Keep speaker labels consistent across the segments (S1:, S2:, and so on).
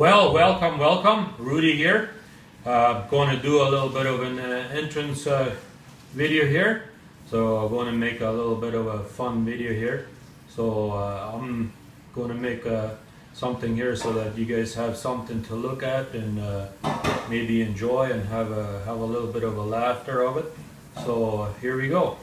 S1: Well, welcome, welcome. Rudi here. Uh, going to do a little bit of an uh, entrance uh, video here. So I'm going to make a little bit of a fun video here. So uh, I'm going to make uh, something here so that you guys have something to look at and uh, maybe enjoy and have a have a little bit of a laughter of it. So here we go.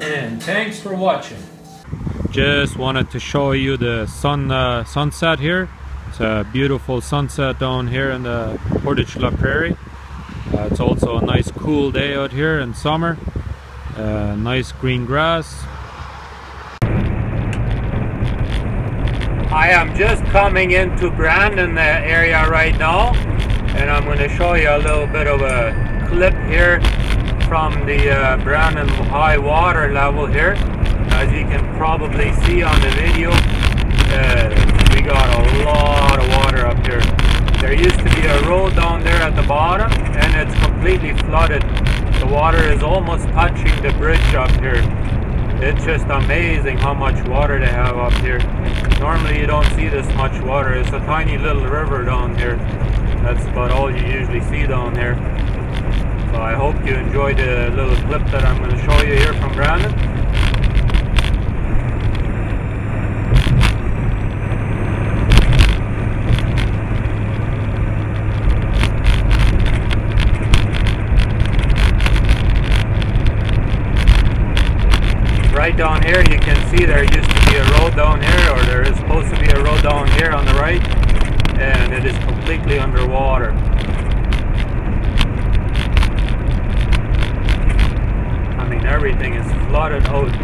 S1: And thanks for watching. Just wanted to show you the sun uh, sunset here. It's a beautiful sunset down here in the Portage La Prairie. Uh, it's also a nice cool day out here in summer. Uh, nice green grass. I am just coming into Brandon uh, area right now and I'm going to show you a little bit of a clip here from the uh, Brandon high water level here. As you can probably see on the video, uh, we got a lot of water up here. There used to be a road down there at the bottom and it's completely flooded. The water is almost touching the bridge up here. It's just amazing how much water they have up here. Normally you don't see this much water. It's a tiny little river down here. That's about all you usually see down here. So I hope you enjoyed the little clip that I'm going to show you here from Brandon. Right down here you can see there used to be a road down here or there is supposed to be a road down here on the right and it is completely underwater. I mean everything is flooded out.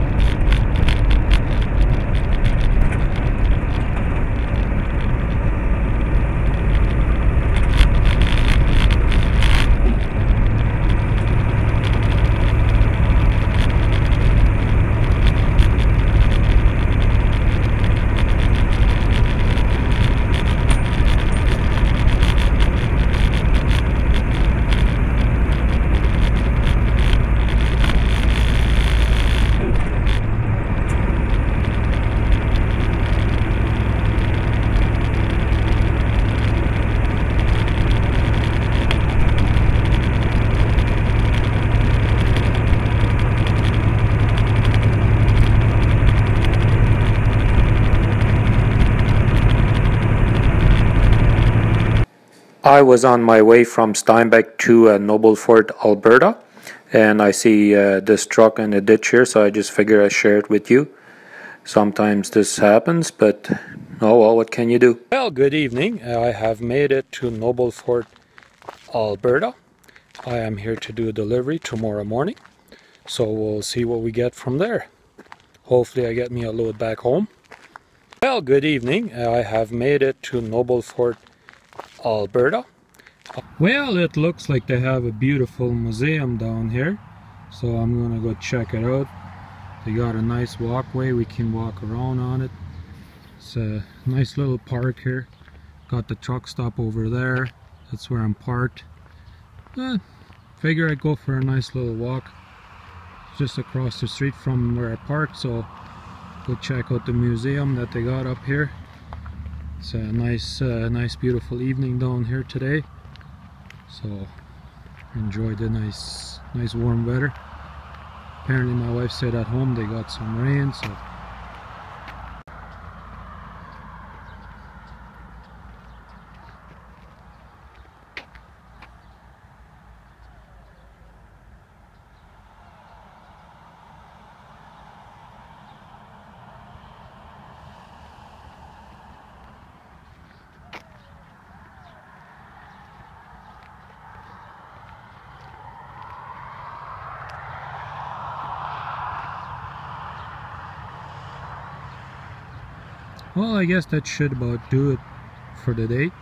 S1: I was on my way from Steinbach to uh, Nobleford, Alberta, and I see uh, this truck in the ditch here, so I just figured I'd share it with you. Sometimes this happens, but oh well, what can you do? Well, good evening. I have made it to Nobleford, Alberta. I am here to do a delivery tomorrow morning, so we'll see what we get from there. Hopefully, I get me a load back home. Well, good evening. I have made it to Nobleford, Alberta. Well, it looks like they have a beautiful museum down here, so I'm gonna go check it out. They got a nice walkway, we can walk around on it. It's a nice little park here. Got the truck stop over there, that's where I'm parked. Uh, figure I'd go for a nice little walk just across the street from where I parked, so go check out the museum that they got up here. It's a nice, uh, nice, beautiful evening down here today. So enjoy the nice, nice warm weather. apparently my wife said at home they got some rain so Well, I guess that should about do it for the day.